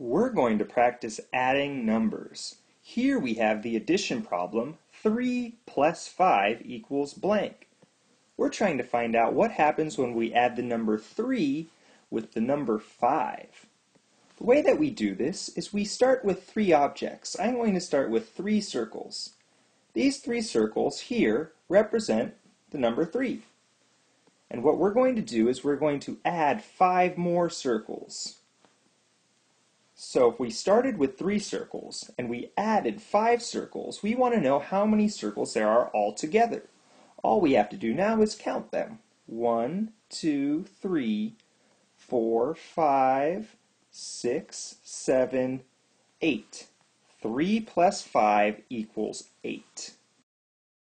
We're going to practice adding numbers. Here we have the addition problem, 3 plus 5 equals blank. We're trying to find out what happens when we add the number 3 with the number 5. The way that we do this is we start with three objects. I'm going to start with three circles. These three circles here represent the number 3. And what we're going to do is we're going to add five more circles. So if we started with three circles and we added five circles, we want to know how many circles there are altogether. All we have to do now is count them. One, two, three, four, five, six, seven, eight. Three plus five equals eight.